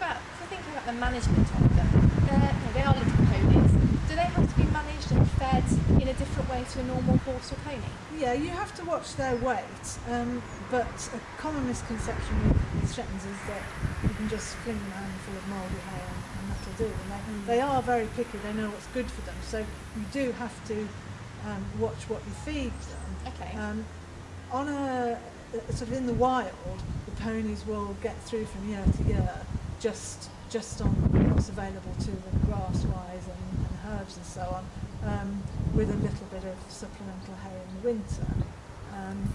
about, if we're thinking about the management of them, they're, you know, they are little ponies. Do they have to be managed and fed in a different way to a normal horse or pony? Yeah, you have to watch their weight, um, but a common misconception with Shetlands is that you can just fling them a handful of mouldy hay and, and that'll do. And they, Mm. they are very picky, they know what's good for them, so you do have to um, watch what you feed them. Okay. Um, on a sort of in the wild, the ponies will get through from year to year just just on what's available to them grass-wise and, and herbs and so on, um, with a little bit of supplemental hay in the winter. Um,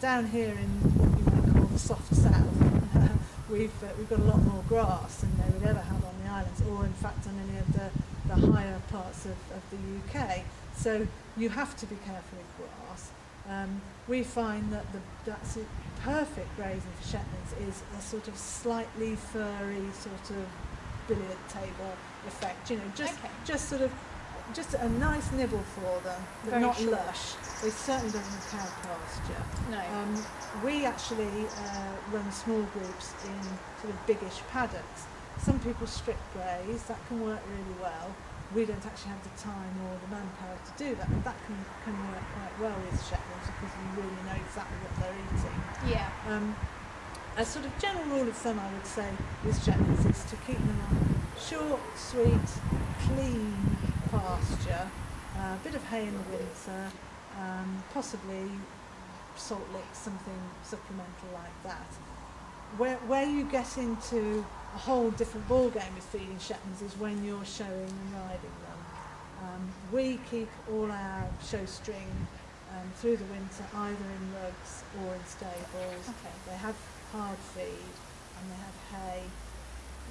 down here in what you might call the soft south, we've uh, we've got a lot more grass than they would ever have on the islands, or in fact on any of the, the higher parts of, of the UK. So you have to be careful with grass. Um, we find that the that's a perfect grazing for Shetlands is a sort of slightly furry sort of billiard table effect. You know, just Okay. just sort of just a nice nibble for them, but Very not short. lush. They certainly don't want cow pasture. no. Um, we actually uh, run small groups in sort of biggish paddocks. Some people strip graze, that can work really well. We don't actually have the time or the manpower to do that, but that can, can work quite well with Shetlands because you really know exactly what they're eating. yeah. Um, a sort of general rule of thumb I would say with Shetlands is to keep them on short, sweet, clean pasture, uh, a bit of hay in the winter, um, possibly salt licks, something supplemental like that. Where, where you get into a whole different ball game with feeding Shetlands is when you're showing and riding them. Um, we keep all our show string um, through the winter either in rugs or in stables. Okay. They have hard feed and they have hay,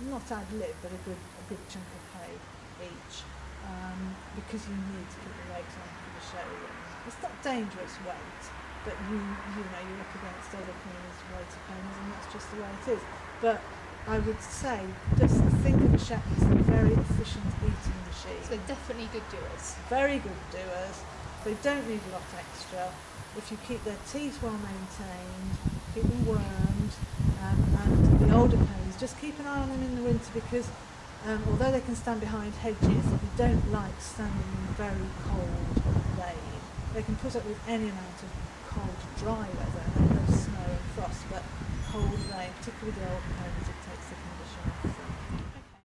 not ad lib, but a good, a good chunk of hay each, um, because you need to keep the weight on for the show. It's not dangerous weight, but you, you know, you're up against other ponies, weighted ponies, and that's just the way it is. But I would say, just think of the Shetlands as a very efficient eating machine So they're definitely good doers. very good doers. They don't need a lot extra. If you keep their teeth well maintained, keep them wormed, um, and the older ponies, just keep an eye on them in the winter because um, although they can stand behind hedges, they don't like standing in very cold rain. They can put up with any amount of cold, dry weather, no, no snow and frost, but cold rain, particularly the older ponies,